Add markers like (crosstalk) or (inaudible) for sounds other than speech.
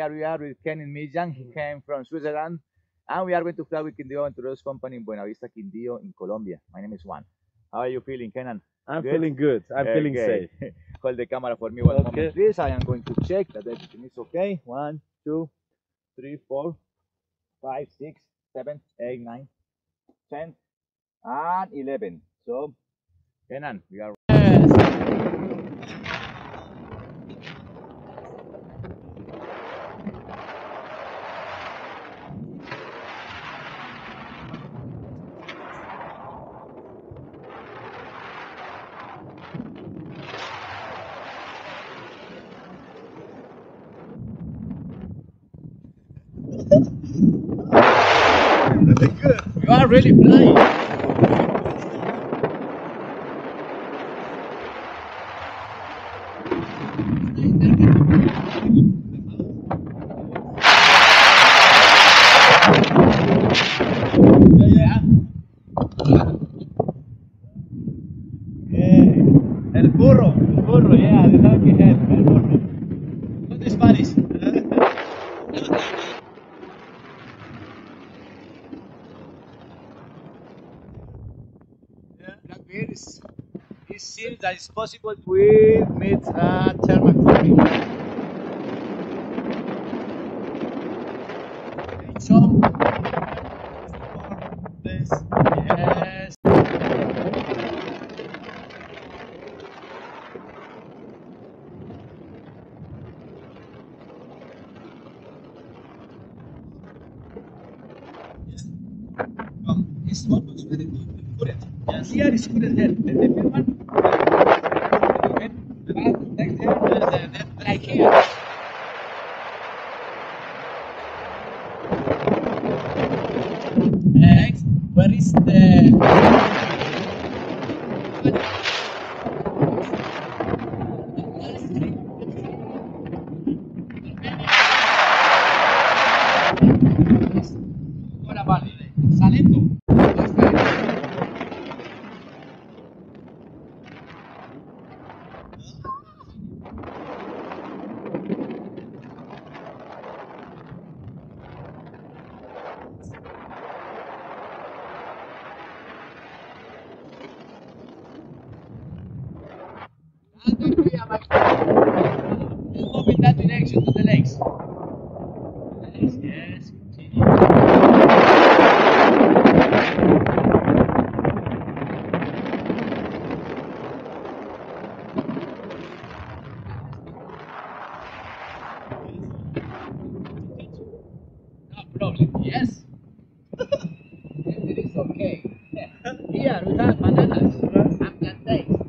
here we are with Kenan Midzan. He came from Switzerland. And we are going to fly with Quindío Aventureros Company in Buenavista, Quindío, in Colombia. My name is Juan. How are you feeling, Kenan? I'm Good? feeling good. I'm feeling Okay. safe. (laughs) Hold the camera for me one Okay. moment, please. I am going to check that everything is okay. One, two, three, four, five, six, seven, eight, nine, ten, and eleven. So, Kenan, we are. You are really flying. Yeah. El burro. El burro, yeah, the donkey head, el burro. Blackbeard is, it seems that it's possible to meet a thermal. So, this, yes. This one very good. financiar school debt. The, that. Next, where is the Aleluia, Marquinhos. problem. Yes. (laughs) it is okay. (laughs) Here we have bananas and plantains.